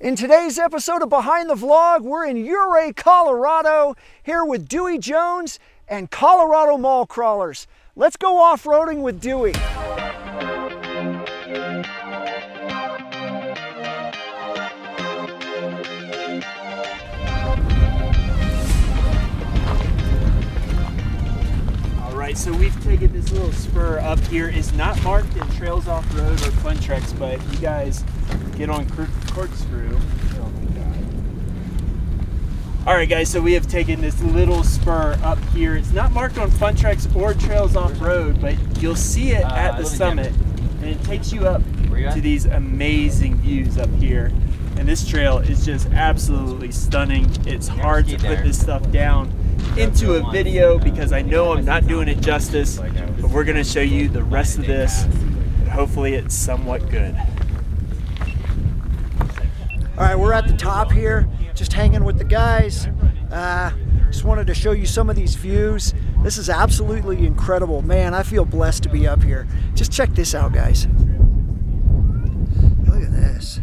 In today's episode of Behind the Vlog, we're in Ouray, Colorado, here with Dewie Jones and Colorado Mallcrawlers. Let's go off-roading with Dewie. All right, so we've taken this little spur up here. It's not marked in Trails Off Road or Fun Treks, but you guys get on Oh. All right, guys, so we have taken this little spur up here. It's not marked on Fun Treks or Trails Off Road, but you'll see it Uh, at the summit. And it takes you up you to these amazing views up here. And this trail is just absolutely stunning. It's hard to put this stuff down into a video because I know I'm not doing it justice, but we're gonna show you the rest of this. And hopefully it's somewhat good. All right, we're at the top here, just hanging with the guys. Uh, just wanted to show you some of these views. This is absolutely incredible. Man, I feel blessed to be up here. Just check this out, guys. Look at this.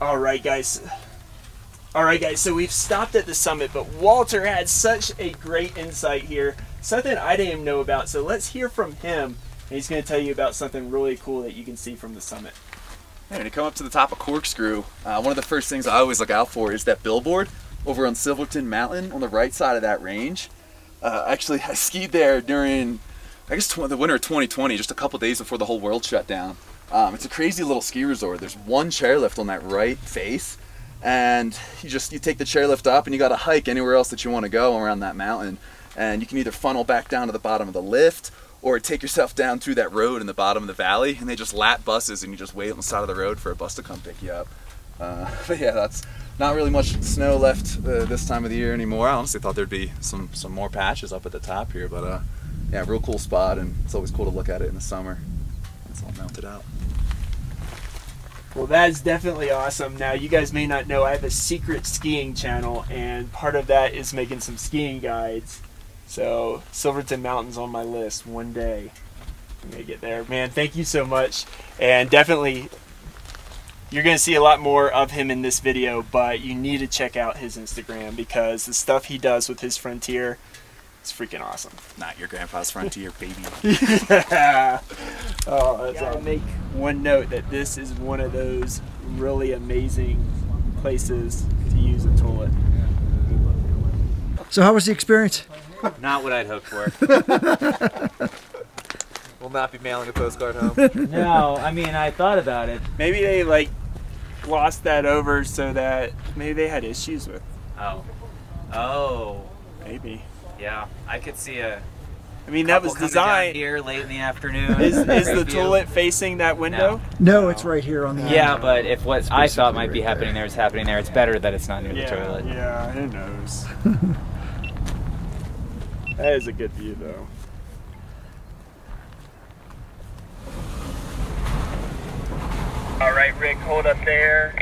All right, guys. All right, guys. So we've stopped at the summit, but Walter had such a great insight here, something I didn't even know about. So let's hear from him, and he's going to tell you about something really cool that you can see from the summit. When you come up to the top of Corkscrew, uh, one of the first things I always look out for is that billboard over on Silverton Mountain on the right side of that range. Uh, actually, I skied there during, I guess, the winter of 2020, just a couple days before the whole world shut down. Um, it's a crazy little ski resort. There's one chairlift on that right face, and you just you take the chairlift up, and you got to hike anywhere else that you want to go around that mountain. And you can either funnel back down to the bottom of the lift, or take yourself down through that road in the bottom of the valley, and they just lap buses, and you just wait on the side of the road for a bus to come pick you up. Uh, but yeah, that's not really much snow left uh, this time of the year anymore. I honestly thought there'd be some some more patches up at the top here, but uh, yeah, real cool spot, and it's always cool to look at it in the summer. It's all melted out. Well, that's definitely awesome. Now, you guys may not know I have a secret skiing channel, and part of that is making some skiing guides. So, Silverton Mountain's on my list one day. I'm gonna get there. Man, thank you so much. And definitely, you're gonna see a lot more of him in this video, but you need to check out his Instagram because the stuff he does with his Frontier is freaking awesome. Not your grandpa's frontier, baby. yeah. Oh, that's Gotta make one note that this is one of those really amazing places to use a toilet. So how was the experience? Not what I'd hoped for. We'll not be mailing a postcard home. no, I mean I thought about it. Maybe they like glossed that over so that maybe they had issues with. Oh. Oh. Maybe. Yeah. I could see a I mean, that was designed. here late in the afternoon. Is, is the toilet facing that window? No, it's right here on the Yeah, end. but if what I thought might be happening there is happening there, it's better that it's not near the Yeah, toilet. yeah, who knows? that is a good view, though. All right, Rick, hold up there.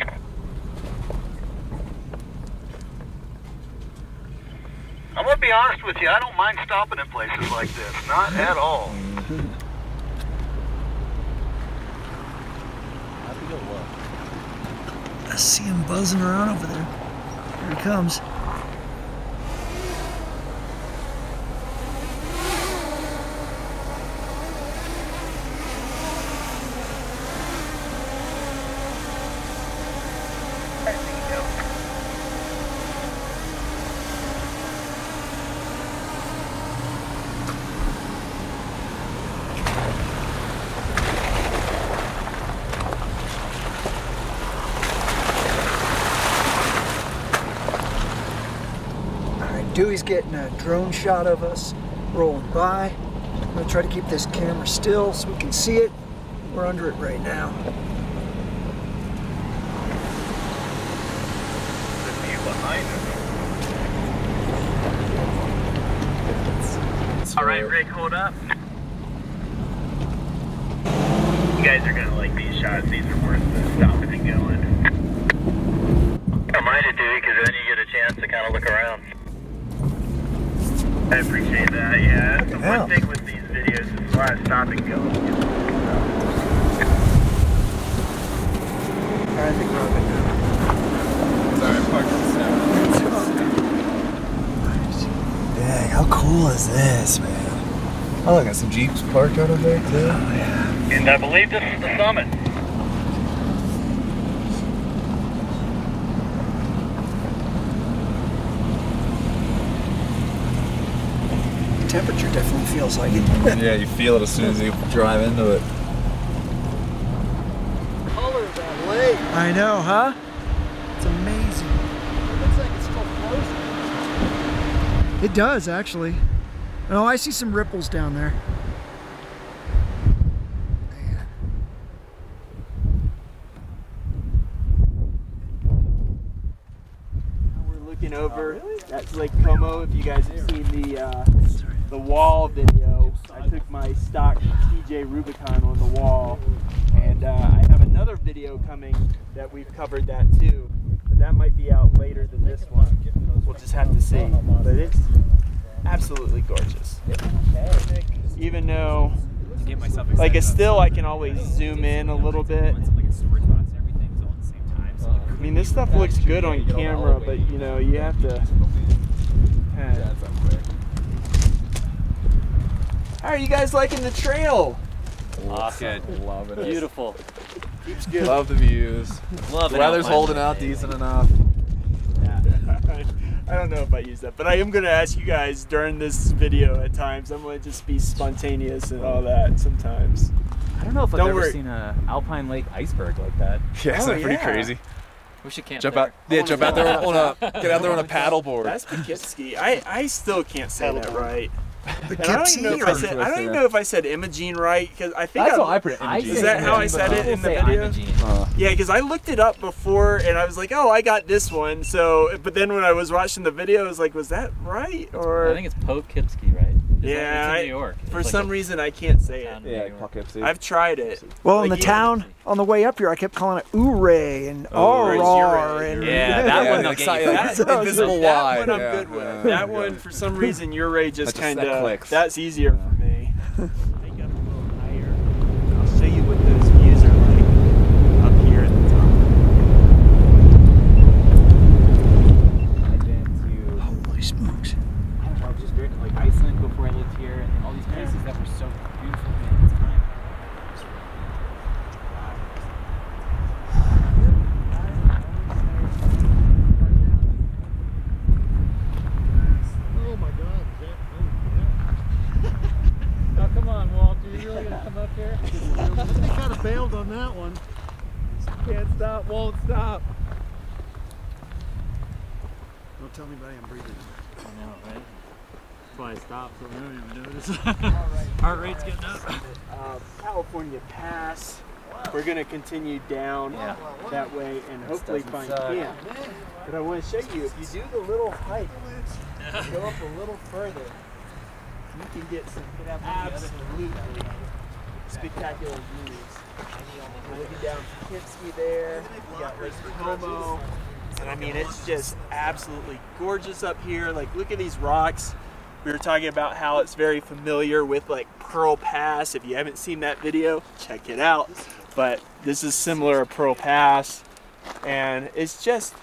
I'm gonna be honest with you. I don't mind stopping in places like this. Not at all. I see him buzzing around over there. Here he comes. Dewie's getting a drone shot of us rolling by. I'm gonna try to keep this camera still so we can see it. We're under it right now. The view behind us. All right, Rick, hold up. You guys are gonna like these shots. These are worth the stopping and going. I don't mind it, Dewie, because then you get a chance to kind of look around. I appreciate that. Yeah, that's the Yeah. one thing with these videos is a lot of stop and go. is this, man? Oh, look, got some Jeeps parked out over there, too. And I believe this is the summit. Temperature definitely feels like it. yeah, you feel it as soon as you drive into it. color that lake. I know, huh? It's amazing. It looks like it's still frozen. It does, actually. Oh, I see some ripples down there. Man. Now we're looking over. That's Lake Como. If you guys have seen the uh, the wall video, I took my stock TJ Rubicon on the wall, and uh, I have another video coming that we've covered that too. But that might be out later than this one. We'll just have to see. But it's absolutely gorgeous. Even though, like a still, I can always zoom in a little bit. I mean, this stuff looks good on camera, but you know, you have to. Kinda- How are you guys liking the trail? awesome. Loving it. Beautiful. Love the views. Love The weather's Alpine. holding out decent enough. I don't know if I use that, but I am going to ask you guys during this video at times. I'm going to just be spontaneous and all that sometimes. I don't know if I've Don't ever worry. seen a Alpine Lake iceberg like that. Yeah, Oh, isn't that oh, pretty yeah. crazy? We should camp Jump there. out, yeah, jump out there on a, get out there on a paddleboard. That's Poughkeepsie. I, I still can't say that right. And I don't even know if I said I don't even know if I said Imogene right because I think That's I, how I put I it. Is that how I said it in the video? Yeah, because I looked it up before and I was like, oh, I got this one. So, but then when I was watching the video, I was like, was that right? Or I think it's Poughkeepsie, right? Is that- Yeah, it's in New York. It's for like some reason I can't say it. Yeah, Poughkeepsie. I've tried it. Well, in the Like, town, on the way up here, I kept calling it Ouray and Oh, and Yeah, that Yeah, one they'll get you. like for. invisible that wide. one I'm yeah. good with. Yeah. that one, for some reason, your just kind of clicks. that's easier for me. Make up a little higher. I'll show you what those views are like up here at the top. I've been to Holy smokes. I don't know, just very, like Iceland before I lived here, and all these places that were so beautiful at the time. Oh my god, is that, oh yeah. Oh come on, Walter, you really gonna come up here? They kind of bailed on that one. Can't stop, won't stop. Don't tell anybody I'm breathing. I know, right? That's why I stopped, so I don't even notice. Heart rate's getting up. Uh, California Pass. We're gonna continue down Yeah. that way and hopefully find suck. camp. But I want to show you if you do the little hike, go up a little further, you can get some absolutely spectacular views. Looking down Poughkeepsie there, you got Lake Como, and I mean it's just absolutely gorgeous up here. Like look at these rocks. We were talking about how it's very familiar with like Pearl Pass. If you haven't seen that video, check it out. But this is similar to Pearl Pass, and it's just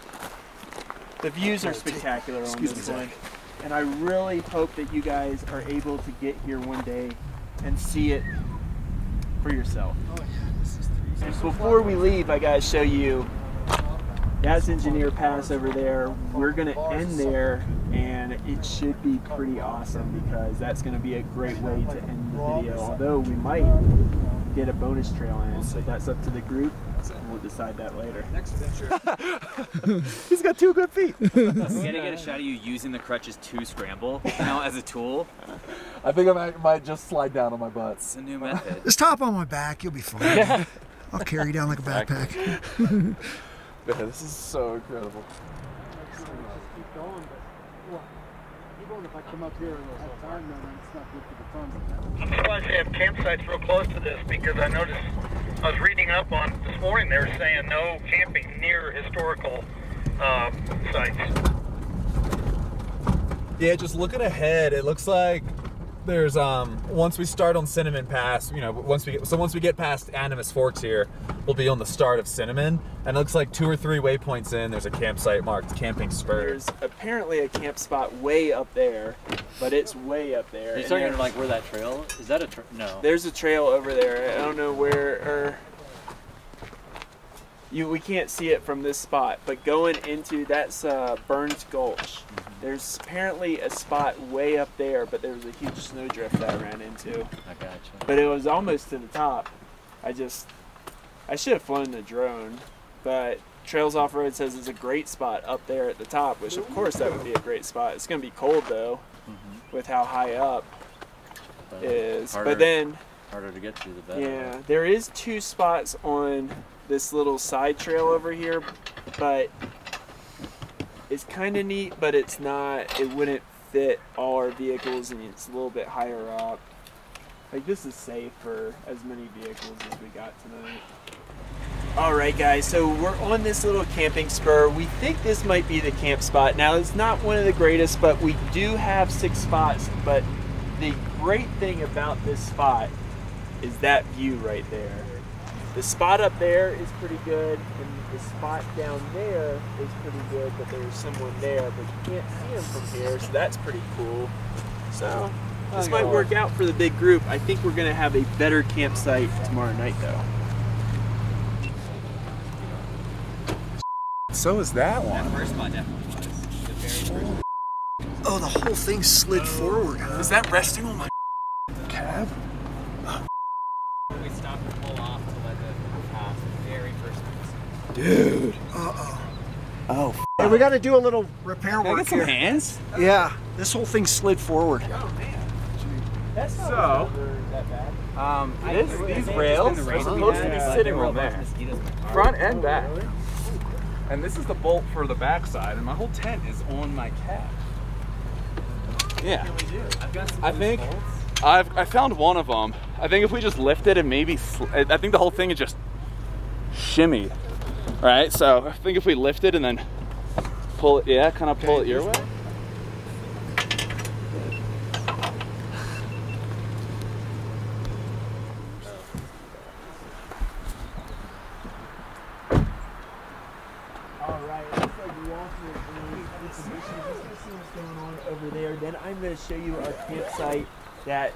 the views are spectacular on this one. And I really hope that you guys are able to get here one day and see it for yourself. Before we leave, I gotta show you that's Engineer Pass over there. We're gonna end there, and it should be pretty awesome because that's gonna be a great way to end the video. Although we might get a bonus trail in, so that's up to the group. and We'll decide that later. He's got two good feet. We gotta get a shot of you using the crutches to scramble, you know, as a tool. I think I might, might just slide down on my butt. It's a new method. Just top on my back, you'll be fine. I'll carry you down like a backpack. Man, this is so incredible. Keep going, but well, even if I come up here and have time, then it's not good for the fun. I'm surprised they have campsites real close to this because I noticed I was reading up on this morning. They were saying no camping near historical uh, sites. Yeah, just looking ahead, it looks like there's um once we start on Cinnamon Pass, you know, once we get so once we get past Animas Forks here, we'll be on the start of Cinnamon, and it looks like two or three waypoints in. There's a campsite marked Camping Spur. There's apparently a camp spot way up there, but it's way up there. you're talking there- like where that trail? Is that a tra- no? There's a trail over there. I don't know where or you we can't see it from this spot, but going into that's uh, Burns Gulch. There's apparently a spot way up there, but there was a huge snowdrift that I ran into. I gotcha. But it was almost to the top. I just I should have flown the drone, but Trails Off Road says it's a great spot up there at the top, which of course that would be a great spot. It's gonna be cold though, with how high up But is. harder, But then harder to get to the better. yeah, there is two spots on this little side trail over here, but it's kind of neat, but it's not. It wouldn't fit all our vehicles, and it's a little bit higher up. Like this is safe for as many vehicles as we got tonight. All right, guys. So we're on this little camping spur. We think this might be the camp spot. Now it's not one of the greatest, but we do have six spots. But the great thing about this spot is that view right there. The spot up there is pretty good, and the spot down there is pretty good, but there's someone there, but you can't see him from here, so that's pretty cool. So this might work out for the big group. I think we're gonna have a better campsite tomorrow night, though. So is that one. First spot definitely was. The very first. Oh, the whole thing slid forward, huh? Is that resting on my Cab? We stopped and pull off to let the pass. The very first one. Dude. Oh. Oh, hey, we got to do a little repair Can I work get some here. hands? Yeah, this whole thing slid forward. That's So- that. Um, This- these rails are supposed to be sitting on there. Front and back. And this is the bolt for the back side, and my whole tent is on my cab. Yeah. I've got some I loose think. I've I found one of them. I think if we just lift it and maybe sl- I I think the whole thing is just shimmied. Right? So I think if we lift it and then pull it, yeah, kind of pull it your way. All right, looks like Walter is in position. Just see what's going on over there. Then I'm gonna show you our campsite that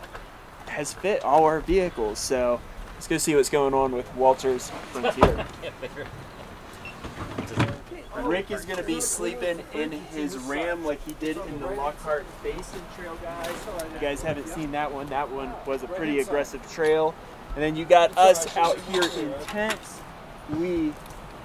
has fit all our vehicles. So let's go see what's going on with Walter's Frontier. Rick is gonna be sleeping in his Ram like he did in the Lockhart Basin Trail, guys. You guys haven't seen that one. That one was a pretty aggressive trail. And then you got us out here in tents. We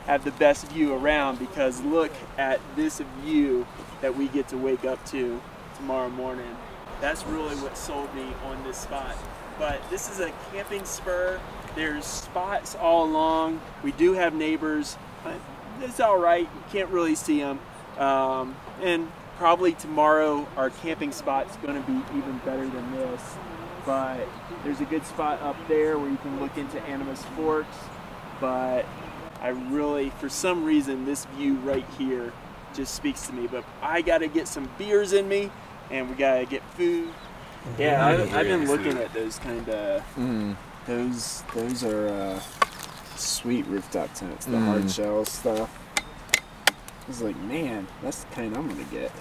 have the best view around because look at this view that we get to wake up to tomorrow morning. That's really what sold me on this spot. But this is a camping spur. There's spots all along. We do have neighbors. But It's all right. You can't really see them. Um, and probably tomorrow our camping spot's going to be even better than this. But there's a good spot up there where you can look into Animas Forks. But I really, for some reason, this view right here just speaks to me. But I got to get some beers in me, and we got to get food. Yeah, I've, I've been looking at those kind of Mm. those. Those are uh, sweet rooftop tents, the Mm. hard shell stuff. I was like, man, that's the kind I'm gonna get.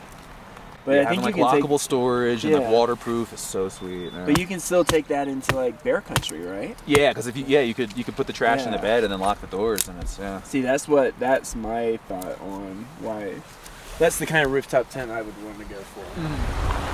But I having think like you can lockable take, storage and Yeah. like waterproof is so sweet. man. but you can still take that into like bear country, right? yeah, because if you yeah you could you could put the trash in the bed and then lock the doors and it's yeah. See, that's what that's my thought on why. That's the kind of rooftop tent I would want to go for. Okay,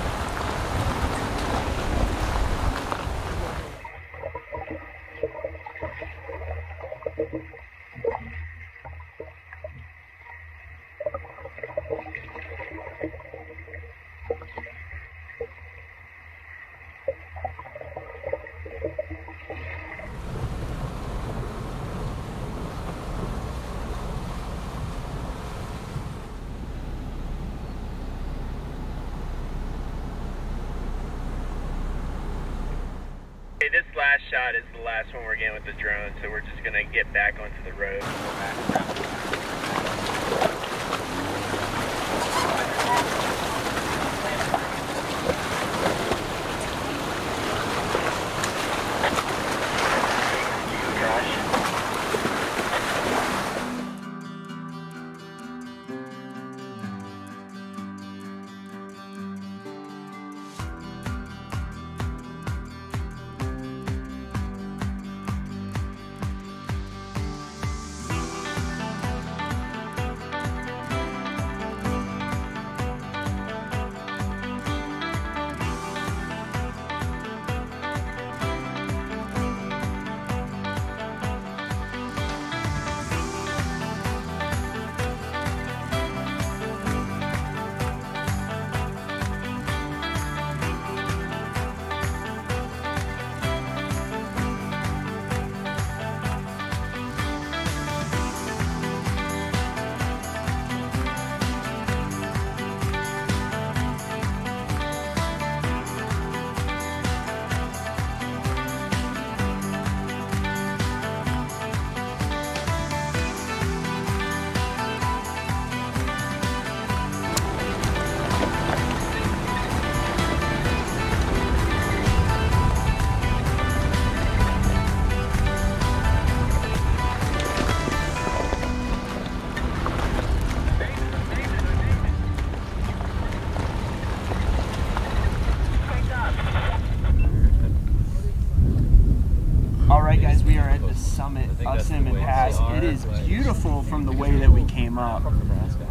this last shot is the last one we're getting with the drone, so we're just gonna get back onto the road.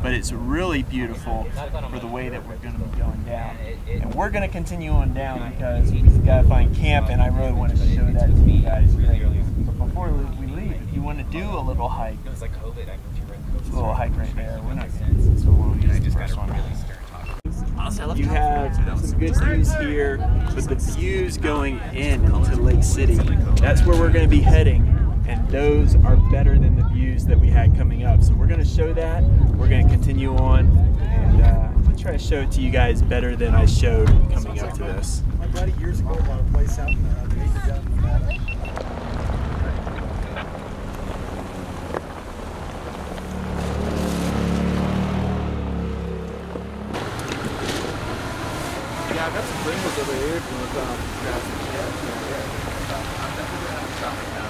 But it's really beautiful for the way that we're going to be going down. And we're going to continue on down because we've got to find camp, and I really want to show that to you guys. But before we leave, if you want to do a little hike, it's a little hike right there. We're not going to so we'll use the first one. You have some good views here, but the views going in to Lake City, that's where we're going to be heading. And those are better than the views that we had coming up. So we're going to show that. We're going to continue on. And uh, I'm going to try to show it to you guys better than I showed coming up to this. My buddy years ago bought a place out in uh, the Major Delta, Nevada. Yeah, I've got some Pringles over here if you want to come grab some chips. Yeah, yeah. I'm definitely gonna have to shop it down.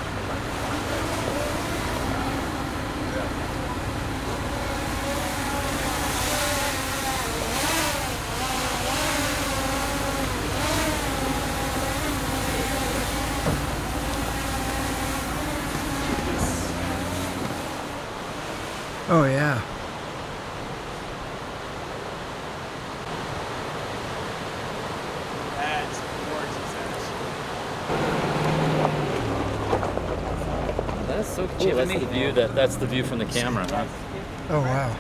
Oh yeah. That's gorgeous, That's so cool. That's the view that that's the view from the camera, huh? Oh wow.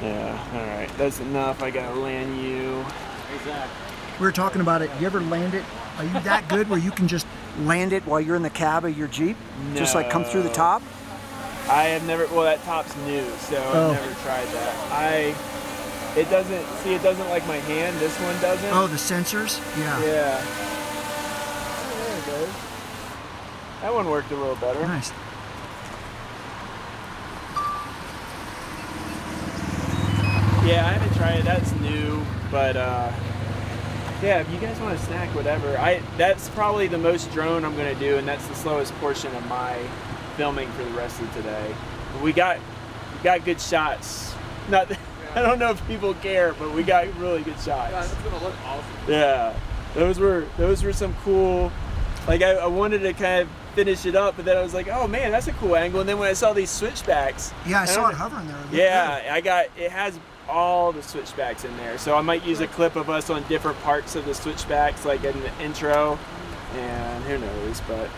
Yeah, all right. That's enough. I got to land you. We were talking about it. You ever land it? Are you that good where you can just land it while you're in the cab of your Jeep? No. Just like come through the top? I have never. Well, that top's new, so Oh. I've never tried that. I. It doesn't. See, it doesn't like my hand. This one doesn't. Oh, the sensors? Yeah. Yeah. Oh, there it goes. That one worked a little better. Nice. Yeah, I haven't tried it. That's new, but uh, yeah, if you guys want a snack, whatever. I that's probably the most drone I'm gonna do, and that's the slowest portion of my filming for the rest of today. We got we got good shots. Not I don't know if people care, but we got really good shots. Guys, it's gonna look awesome. Yeah, those were those were some cool. Like I, I wanted to kind of finish it up, but then I was like, oh man, that's a cool angle. And then when I saw these switchbacks, Yeah, I saw it hovering there. Yeah, I got it has all the switchbacks in there. So I might use a clip of us on different parts of the switchbacks, like in the intro, and who knows, but.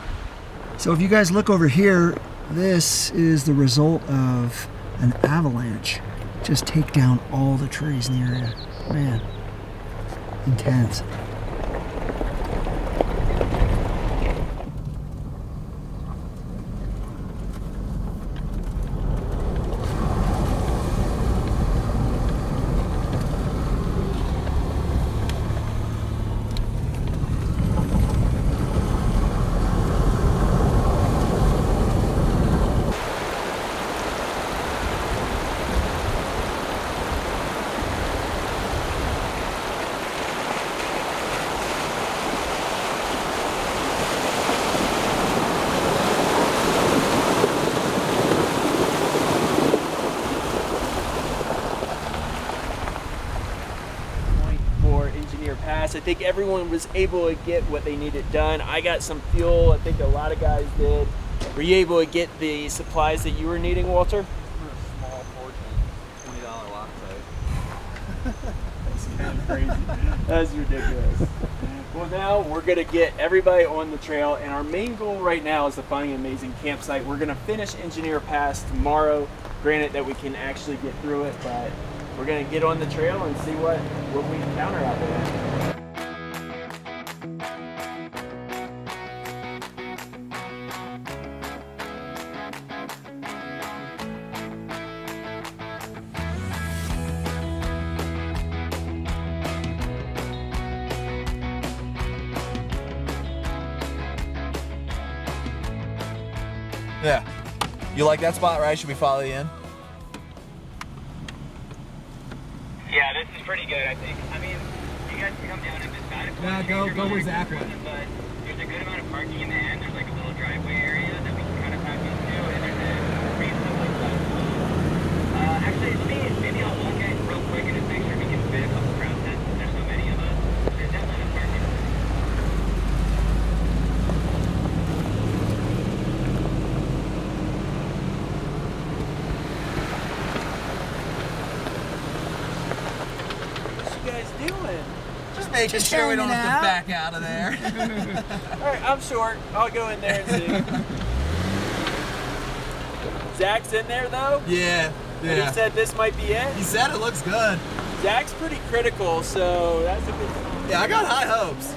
So if you guys look over here, this is the result of an avalanche. Just take down all the trees in the area. Man, intense. point for Engineer Pass. I think everyone was able to get what they needed done. I got some fuel. I think a lot of guys did. Were you able to get the supplies that you were needing, Walter? For a small portion, twenty dollar latte. crazy. That's ridiculous. Well, now we're gonna get everybody on the trail, and our main goal right now is to find an amazing campsite. We're gonna finish Engineer Pass tomorrow. Granted that we can actually get through it, but we're gonna get on the trail and see what what we encounter out there. You like that spot, right? Should we follow you in? Yeah, this is pretty good, I think. I mean, you guys can come down and decide if Yeah, go- go where Zak went. But there's a good amount of parking in the end. There's like a little driveway area that we can kind of pack into, and there's a reasonably sized pool. Uh, actually, let me, maybe I'll look at it real quick and just make sure we can fit a couple crowd tents since there's so many of us. There's definitely enough parking. Making Just sure we don't hanging have to back out of there. All right, I'm short. I'll go in there and see. Zak's in there though. yeah, And yeah. he said this might be it. He said it looks good. Zak's pretty critical, so that's a good sign. Yeah, I got high hopes.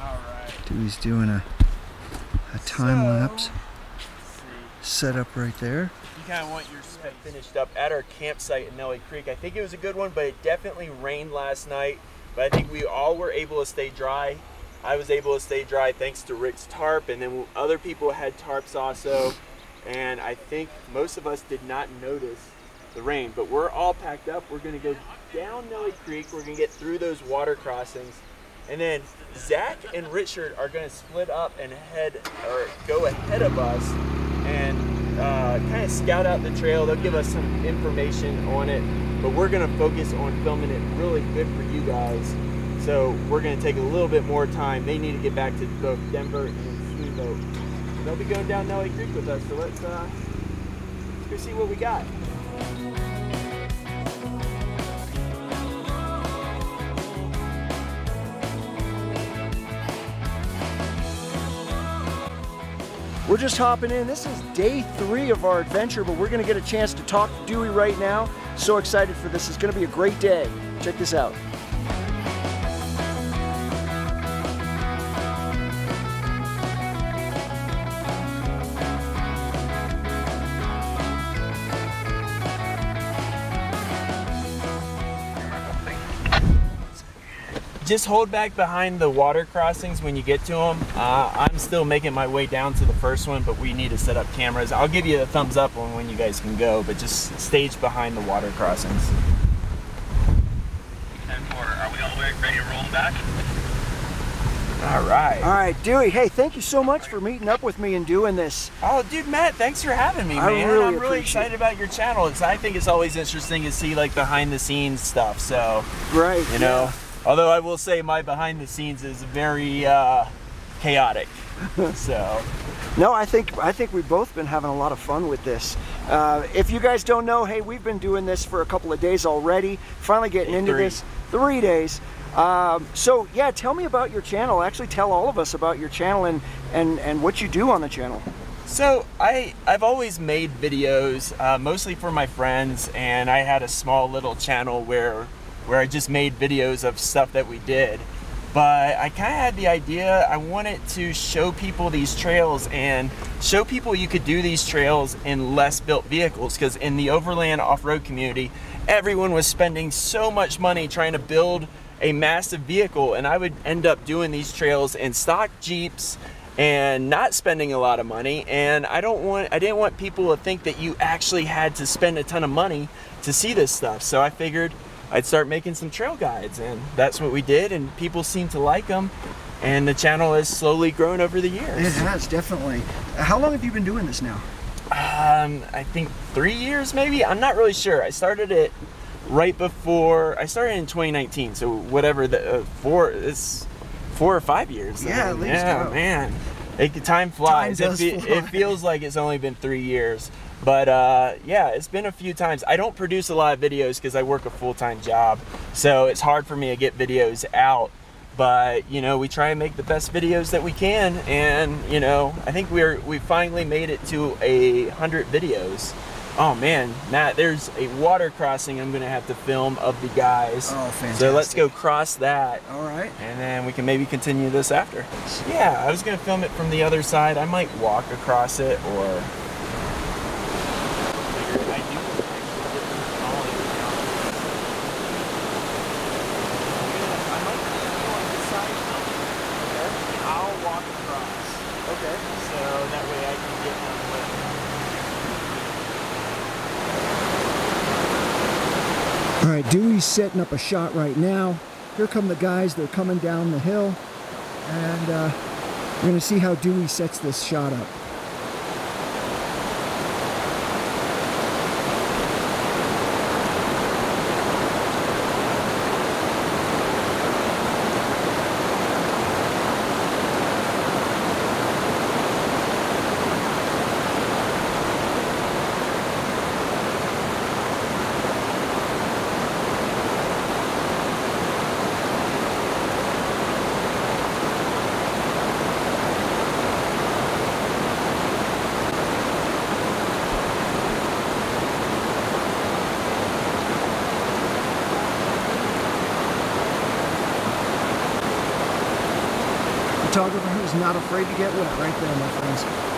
All Doing a, a time lapse setup right there. You kind of want your set finished up at our campsite in Nellie Creek. I think it was a good one, but it definitely rained last night. But I think we all were able to stay dry. I was able to stay dry thanks to Rick's tarp, and then other people had tarps also. And I think most of us did not notice the rain, but we're all packed up. We're gonna go down Nellie Creek. We're gonna get through those water crossings, and then Zak and Richard are gonna split up and head or go ahead of us and uh, kind of scout out the trail. They'll give us some information on it, but we're gonna focus on filming it really good for you guys. So we're gonna take a little bit more time. They need to get back to both Denver and Steamboat. They'll be going down Nellie Creek with us. So let's uh, let's go see what we got. We're just hopping in. This is day three of our adventure, but we're to get a chance to talk to Dewie right now. So excited for this. It's to be a great day. Check this out. Just hold back behind the water crossings when you get to them. Uh, I'm still making my way down to the first one, but we need to set up cameras. I'll give you a thumbs up on when you guys can go, but just stage behind the water crossings. 10 Are we all the way ready to roll back? All right. All right, Dewie. Hey, thank you so much for meeting up with me and doing this. Oh, dude, Matt, thanks for having me, I man. really I'm really appreciate excited about your channel. It's, I think it's always interesting to see like behind the scenes stuff. So, Right. you know, although I will say my behind the scenes is very uh, chaotic. so, No, I think I think we've both been having a lot of fun with this. Uh, if you guys don't know, hey, we've been doing this for a couple of days already. Finally getting into Three. this, three days. Um, so yeah, tell me about your channel. Actually, tell all of us about your channel and and and what you do on the channel. So I I've always made videos uh, mostly for my friends, and I had a small little channel where where I just made videos of stuff that we did. But I kind of had the idea I wanted to show people these trails and show people you could do these trails in less built vehicles because in the overland off-road community, everyone was spending so much money trying to build a massive vehicle and I would end up doing these trails in stock Jeeps and not spending a lot of money and I don't want I didn't want people to think that you actually had to spend a ton of money to see this stuff so I figured I'd start making some trail guides and that's what we did and people seem to like them and the channel has slowly grown over the years. It has definitely. How long have you been doing this now? um, I think three years maybe I'm not really sure I started it right before I started in 2019 so whatever the uh, four it's four or five years Yeah, now. at least, yeah wow. man it, time flies Time it, fe- fly. it feels like it's only been three years but uh, yeah it's been a few times. I don't produce a lot of videos because I work a full-time job so it's hard for me to get videos out. But you know we try and make the best videos that we can and you know i think we're we finally made it to a hundred videos. Oh man matt there's a water crossing i'm gonna have to film of the guys. Oh, fantastic. so let's go cross that. All right. and then we can maybe continue this after. Yeah i was gonna film it from the other side. I might walk across it or I do actually get them falling down. I might be on this side. Okay. I'll walk across. Okay. So that way I can get on with. All right, Dewie's setting up a shot right now. Here come the guys. They're coming down the hill, and uh, we're gonna see how Dewie sets this shot up. Afraid to get wet right there, my friends.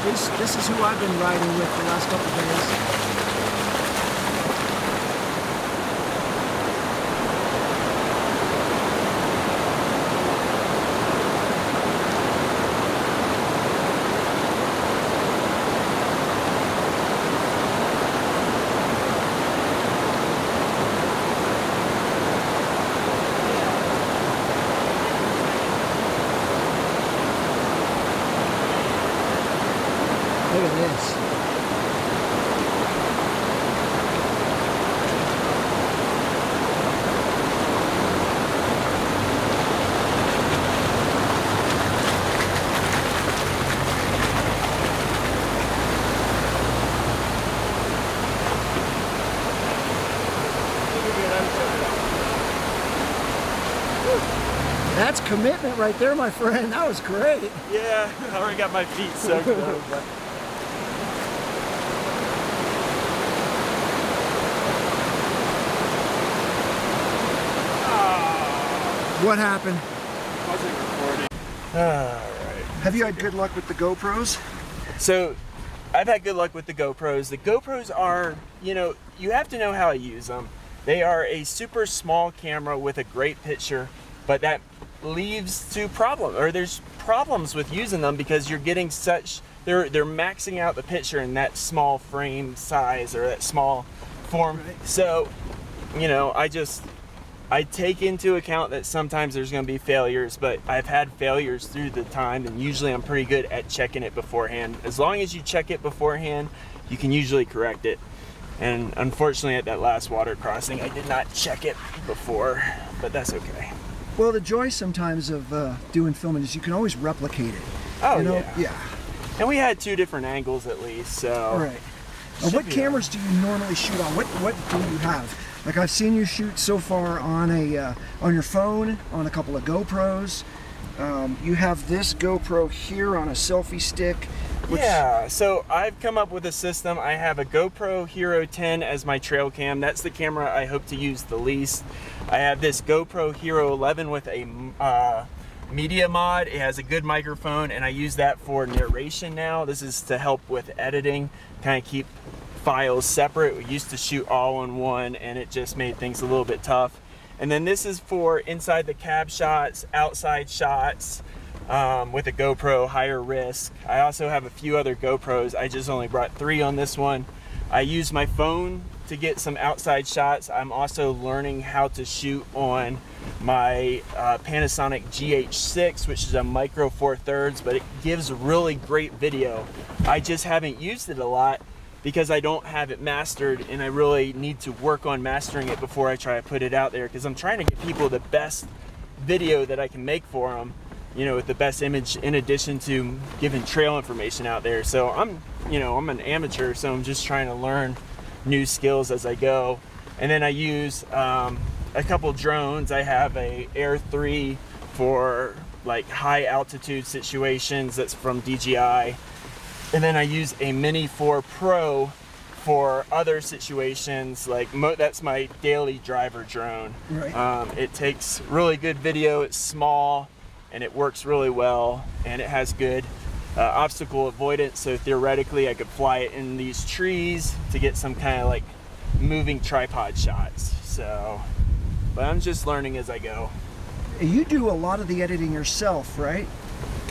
This is This, is who I've been riding with the last couple of days. Look at this. That's commitment right there, my friend. That was great. Yeah, I already got my feet soaked though. But ah. What happened? wasn't recording. Alright. Have you had good luck with the GoPros? So, I've had good luck with the GoPros. The GoPros are, you know, you have to know how to use them. They are a super small camera with a great picture, but that leaves to problem or there's problems with using them because you're getting such they're they're maxing out the picture in that small frame size or that small form. So, you know, I just I take into account that sometimes there's going to be failures, but I've had failures through the time, and usually I'm pretty good at checking it beforehand. As long as you check it beforehand, you can usually correct it. And unfortunately, at that last water crossing, I did not check it before, but that's okay. Well, the joy sometimes of uh, doing filming is you can always replicate it. Oh, you know? yeah. Yeah. And we had two different angles at least, so. All right. Now, what cameras do you normally shoot on? What What do you have? Like I've seen you shoot so far on a uh, on your phone, on a couple of GoPros. Um, you have this GoPro here on a selfie stick. Which, Yeah, so I've come up with a system. I have a GoPro Hero 10 as my trail cam. That's the camera I hope to use the least. I have this GoPro Hero 11 with a uh, media mod. It has a good microphone, and I use that for narration now. This is to help with editing, kind of keep files separate. We used to shoot all in one, and it just made things a little bit tough. And then this is for inside the cab shots, outside shots, um, with a GoPro, higher risk. I also have a few other GoPros. I just only brought three on this one. I use my phone to get some outside shots. I'm also learning how to shoot on my uh, Panasonic GH6, which is a micro four thirds, but it gives really great video. I just haven't used it a lot because I don't have it mastered and I really need to work on mastering it before I try to put it out there because I'm trying to get people the best video that I can make for them you know with the best image in addition to giving trail information out there so I'm you know I'm an amateur so I'm just trying to learn new skills as I go and then I use um, a couple drones I have a Air 3 for like high altitude situations that's from DJI and then I use a Mini 4 Pro for other situations like that's my daily driver drone. Right. Um, it takes really good video. It's small and it works really well and it has good uh, obstacle avoidance. So theoretically, I could fly it in these trees to get some kind of like moving tripod shots. So, but I'm just learning as I go. You do a lot of the editing yourself, right?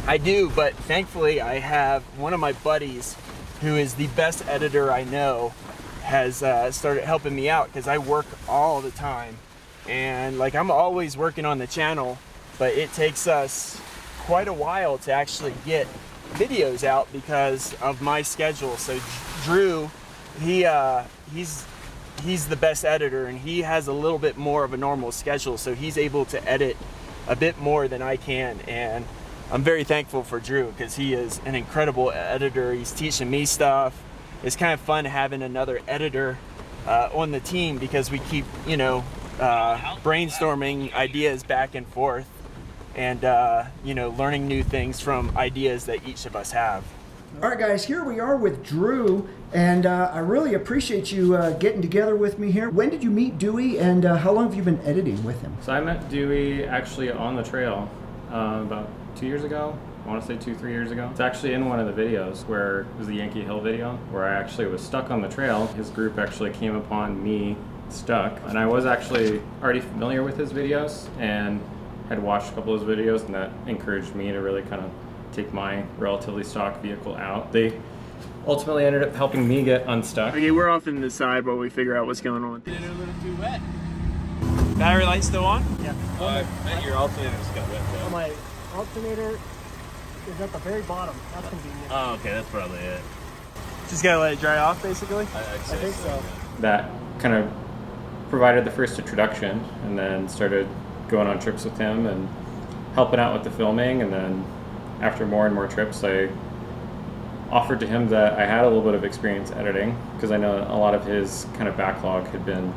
I do, but thankfully I have one of my buddies who is the best editor I know has uh, started helping me out because I work all the time and like I'm always working on the channel but it takes us quite a while to actually get videos out because of my schedule so Drew he uh, he's he's the best editor and he has a little bit more of a normal schedule so he's able to edit a bit more than I can and I'm very thankful for Drew because he is an incredible editor. He's teaching me stuff. It's kind of fun having another editor uh, on the team because we keep, you know, uh, brainstorming ideas back and forth and, uh, you know, learning new things from ideas that each of us have. All right, guys, here we are with Drew, and uh, I really appreciate you uh, getting together with me here. When did you meet Dewie, and uh, how long have you been editing with him? So I met Dewie actually on the trail uh, about two years ago. I want to say two, three years ago. It's actually in one of the videos where it was the Yankee Hill video where I actually was stuck on the trail. His group actually came upon me stuck, and I was actually already familiar with his videos and had watched a couple of his videos, and that encouraged me to really kind of take my relatively stock vehicle out. They ultimately ended up helping me get unstuck. Okay, we're off in the side while we figure out what's going on. Did it a little too wet? Battery light still on? Yeah. Uh, your alternator just got wet though. My alternator is at the very bottom. That's convenient. Oh, okay, that's probably it. Just gotta let it dry off, basically. I, I'd I say think so. that kind of provided the first introduction and then started going on trips with him and helping out with the filming and then after more and more trips i offered to him that i had a little bit of experience editing because i know a lot of his kind of backlog had been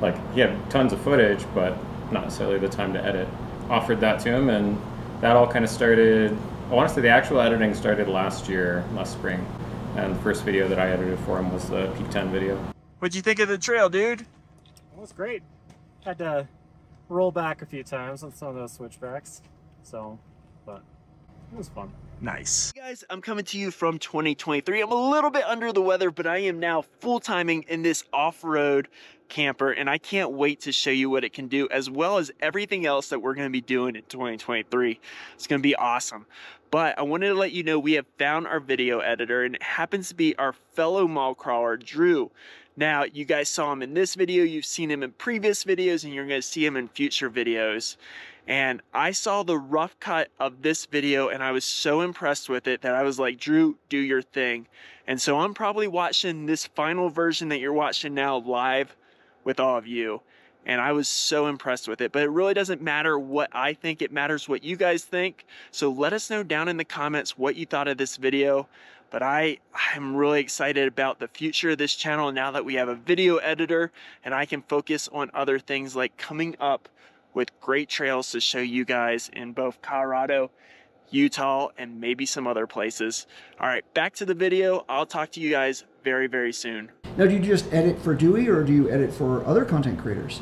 like he had tons of footage but not necessarily the time to edit offered that to him and that all kind of started i want to say the actual editing started last year last spring and the first video that i edited for him was the peak 10 video What'd you think of the trail, dude? It was great. Had to roll back a few times on some of those switchbacks. So, but it was fun. Nice. Guys, I'm coming to you from 2023. I'm a little bit under the weather, but I am now full timing in this off road camper, and I can't wait to show you what it can do, as well as everything else that we're going to be doing in 2023. It's going to be awesome. But I wanted to let you know we have found our video editor, and it happens to be our fellow mall crawler, Drew. Now, you guys saw him in this video, you've seen him in previous videos, and you're going to see him in future videos. And I saw the rough cut of this video and I was so impressed with it that I was like, Drew, do your thing. And so I'm probably watching this final version that you're watching now live with all of you. And I was so impressed with it. But it really doesn't matter what I think, it matters what you guys think. So let us know down in the comments what you thought of this video. But I I'm really excited about the future of this channel now that we have a video editor and I can focus on other things like coming up with great trails to show you guys in both Colorado, Utah, and maybe some other places. All right, back to the video. I'll talk to you guys very, very soon. Now, do you just edit for Dewie, or do you edit for other content creators?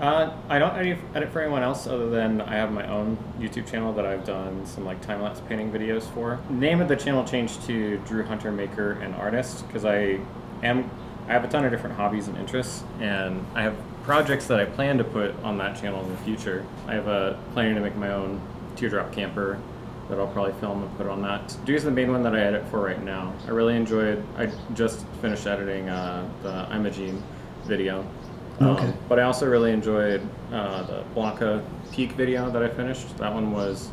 Uh, I don't edit, for anyone else other than I have my own YouTube channel that I've done some like time lapse painting videos for. Name of the channel changed to Drew Hunter Maker and Artist because I am I have a ton of different hobbies and interests, and I have projects that I plan to put on that channel in the future. I have a planning to make my own teardrop camper that I'll probably film and put on that. Dewie's the main one that I edit for right now. I really enjoyed. I just finished editing uh, the Imogene video. Okay. Um, but I also really enjoyed uh, the Blanca Peak video that I finished. That one was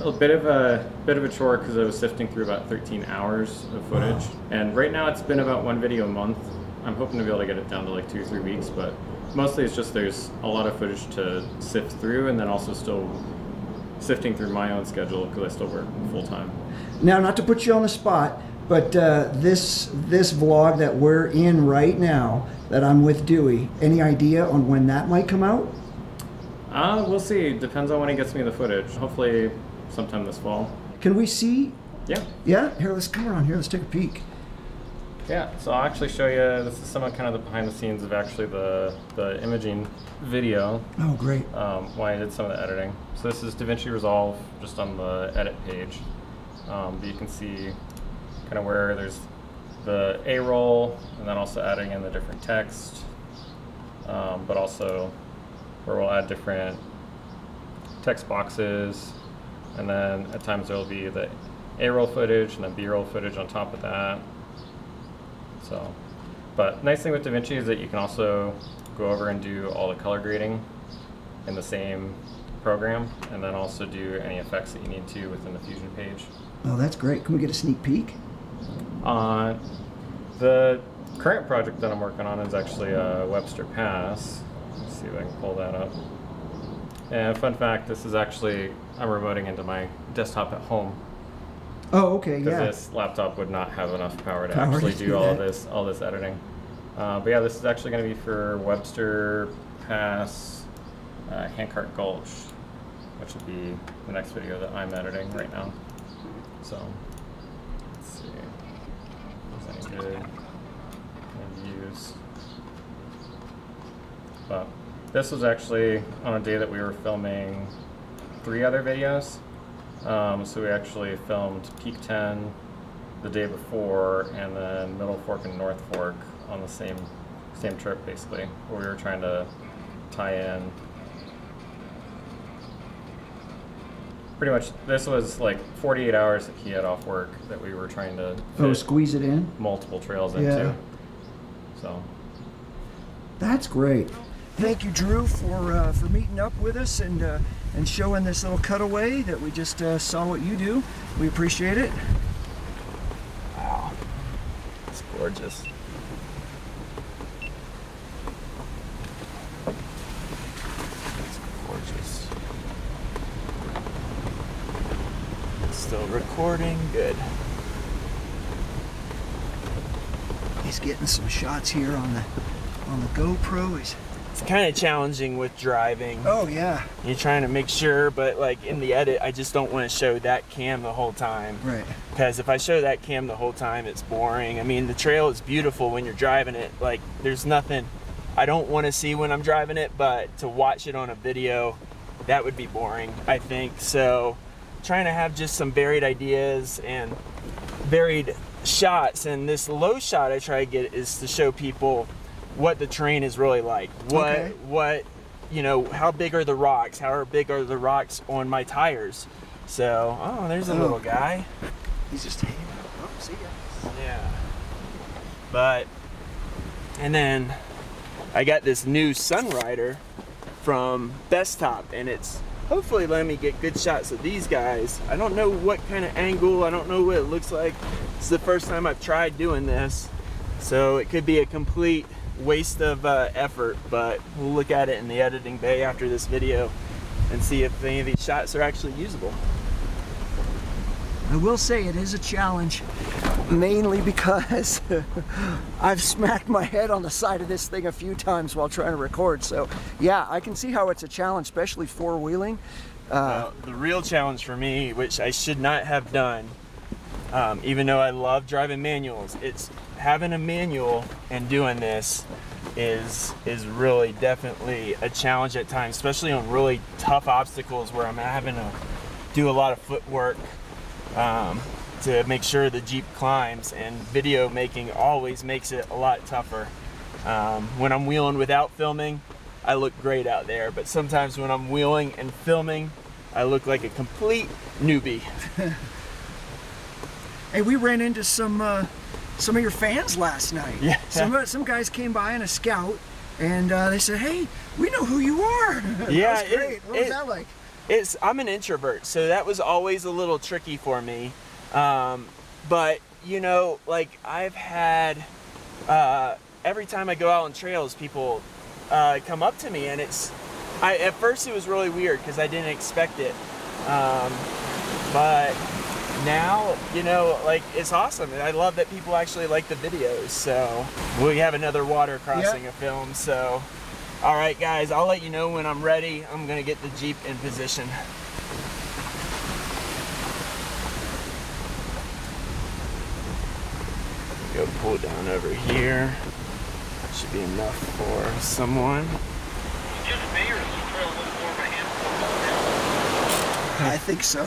a bit of a bit of a chore because I was sifting through about 13 hours of footage. And right now it's been about one video a month. I'm hoping to be able to get it down to like two or three weeks, but mostly it's just there's a lot of footage to sift through, and then also still sifting through my own schedule because I still work full time. Now, not to put you on the spot, but uh, this this vlog that we're in right now, that I'm with Dewie, any idea on when that might come out? Uh, we'll see. Depends on when he gets me the footage. Hopefully, sometime this fall. Can we see? Yeah. Yeah. Here, let's come around here. Let's take a peek. Yeah, so I'll actually show you. This is some of kind of the behind the scenes of actually the the Imogene video. Oh, great. Um, when I did some of the editing. So this is DaVinci Resolve, just on the edit page. Um, but you can see kind of where there's the A roll, and then also adding in the different text, um, but also where we'll add different text boxes, and then at times there will be the A roll footage and then B roll footage on top of that. So, but nice thing with DaVinci is that you can also go over and do all the color grading in the same program, and then also do any effects that you need to within the Fusion page. Oh, that's great. Can we get a sneak peek? Uh, the current project that I'm working on is actually uh, Webster Pass. Let's see if I can pull that up. And fun fact, this is actually I'm remoting into my desktop at home Oh, okay, because yeah. this laptop would not have enough power to Power to actually do do all this all this editing. Uh, but yeah, this is actually going to be for Webster Pass uh, Handcart Gulch, which will be the next video that I'm editing right now. So let's see if there's any good of views. But this was actually on a day that we were filming three other videos. Um, so we actually filmed Peak 10 the day before, and then Middle Fork and North Fork on the same same trip, basically, where we were trying to tie in. Pretty much, this was like 48 hours that he had off work that we were trying to Oh, squeeze it in? multiple trails Yeah. into. So That's great. Thank you, Drew, for uh, for meeting up with us and uh, and showing this little cutaway that we just uh, saw what you do. We appreciate it. Wow. It's gorgeous. It's gorgeous. It's still recording. Good. He's getting some shots here on the on the GoPro. He's It's kind of challenging with driving. oh yeah, You're trying to make sure, but like in the edit, I just don't want to show that cam the whole time. right. Because if I show that cam the whole time, it's boring. I mean, the trail is beautiful when you're driving it. Like, there's nothing I don't want to see when I'm driving it, but to watch it on a video, that would be boring, I think. So, trying to have just some varied ideas and varied shots. And this low shot I try to get is to show people what the terrain is really like. What, Okay. what, you know, how big are the rocks? How big are the rocks on my tires? So, oh, there's a Oh. little guy. He's just hanging out. Oh, see ya. Yeah. But, and then I got this new Sunrider from Bestop, and it's hopefully let me get good shots of these guys. I don't know what kind of angle, I don't know what it looks like. It's the first time I've tried doing this, so it could be a complete waste of uh, effort, but we'll look at it in the editing bay after this video and see if any of these shots are actually usable. I will say it is a challenge, mainly because I've smacked my head on the side of this thing a few times while trying to record. So, yeah, I can see how it's a challenge, especially four wheeling. Uh, the real challenge for me, which I should not have done, um, even though I love driving manuals, it's having a manual and doing this is is really definitely a challenge at times, especially on really tough obstacles where I'm having to do a lot of footwork um, to make sure the Jeep climbs. And video making always makes it a lot tougher. Um, when I'm wheeling without filming, I look great out there, but sometimes when I'm wheeling and filming, I look like a complete newbie. Hey, we ran into some uh, some of your fans last night. Yeah. Some uh, some guys came by in a scout, and uh, they said, "Hey, we know who you are." that Yeah, was it- great. what was it- that like? It's I'm an introvert, so that was always a little tricky for me. Um, but you know, like I've had uh, every time I go out on trails, people uh, come up to me, and it's I at first it was really weird because I didn't expect it. Um, but now, you know, like it's awesome, and I love that people actually like the videos. So we have another water crossing a film. So, all right, guys, I'll let you know when I'm ready. I'm gonna get the Jeep in position. Go pull down over here. Should be enough for someone. Just me, or is the trail a little more of a handful? I think so.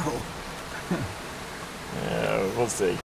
Yeah, uh, we'll see.